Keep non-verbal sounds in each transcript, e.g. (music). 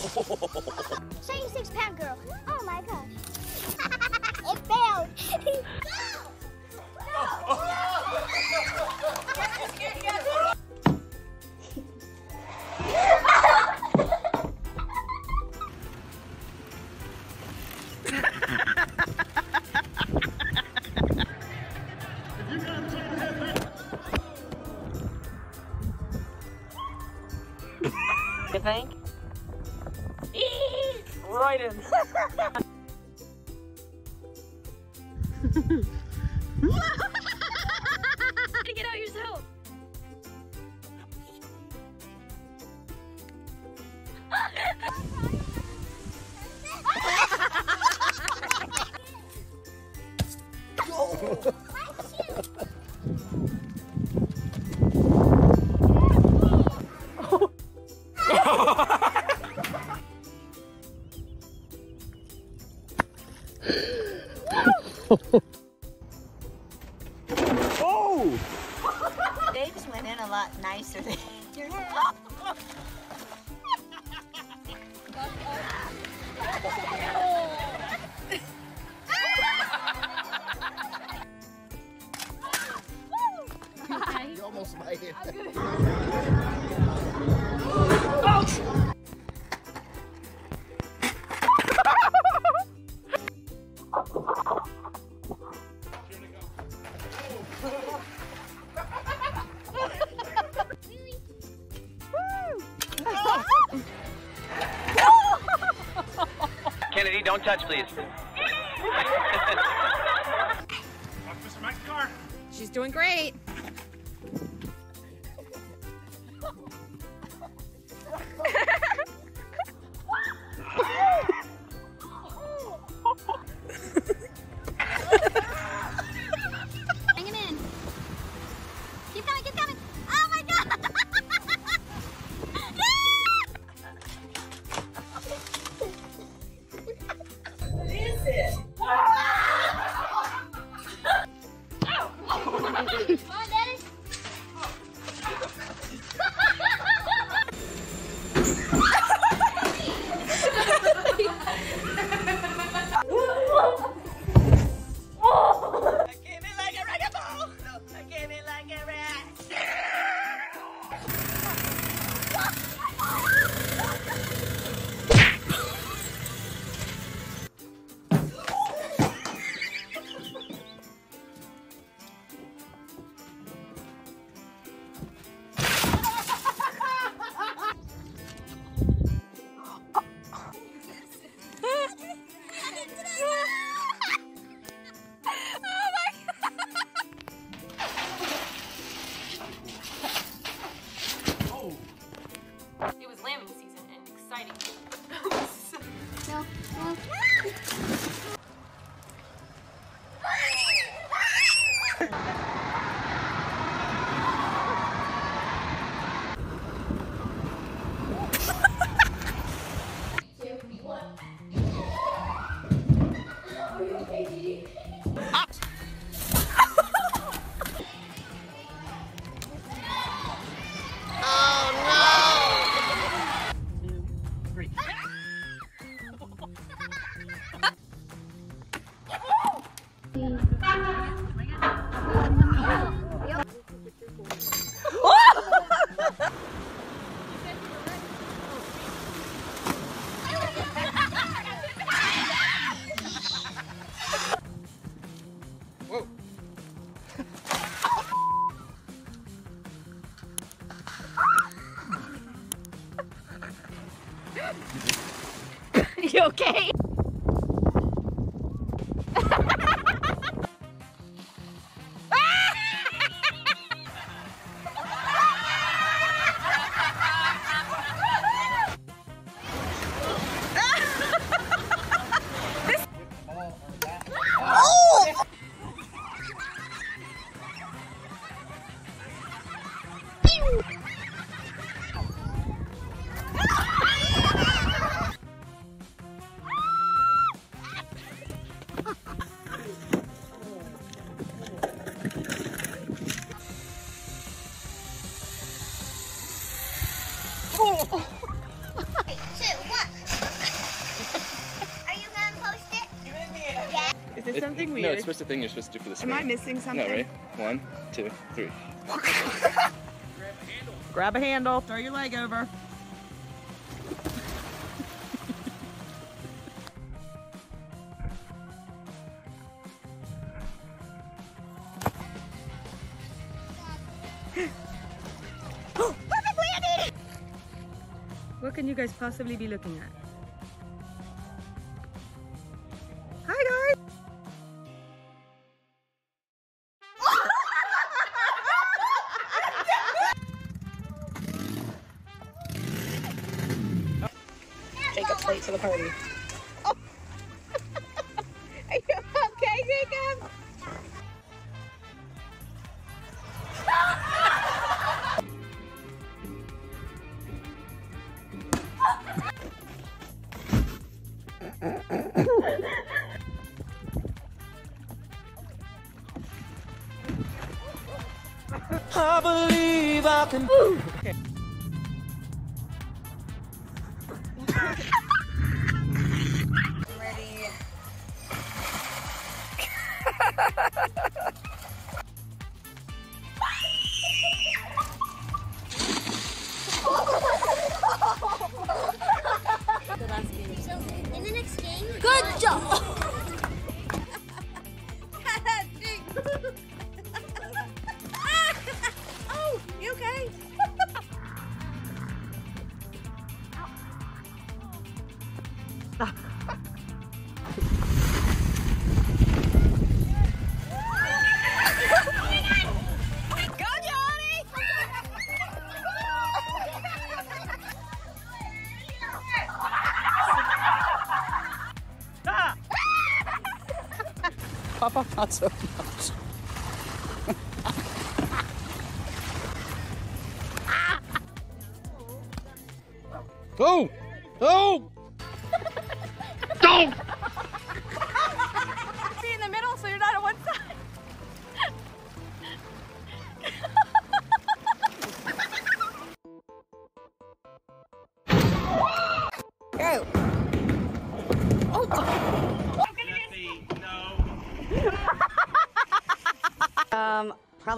(laughs) Show you six pound girl. Oh my gosh. (laughs) it failed. (laughs) You think? Right in. (laughs) Get out yourself. (laughs) Oh! Don't touch, please. (laughs) (laughs) She's doing great. (laughs) No, no. (laughs) (laughs) okay? No, it's supposed to thing you're supposed to do for the Am I missing something? No, right? One, two, three. (laughs) Grab a handle, throw your leg over. (gasps) What can you guys possibly be looking at? Late to the party. (laughs) Are you okay, Jacob? I believe I can. 发发愁。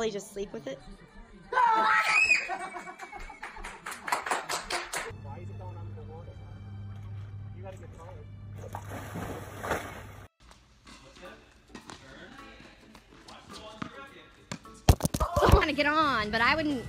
Probably just sleep with it. I want to get on, but I wouldn't.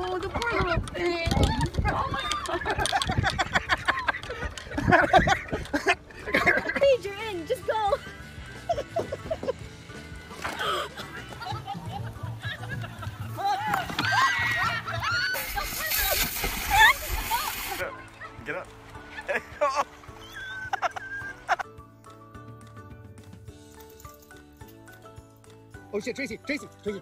Oh, the poor little thing. Paige, you're in. Just go. Get up. (laughs) Oh shit, Tracy, Tracy, Tracy.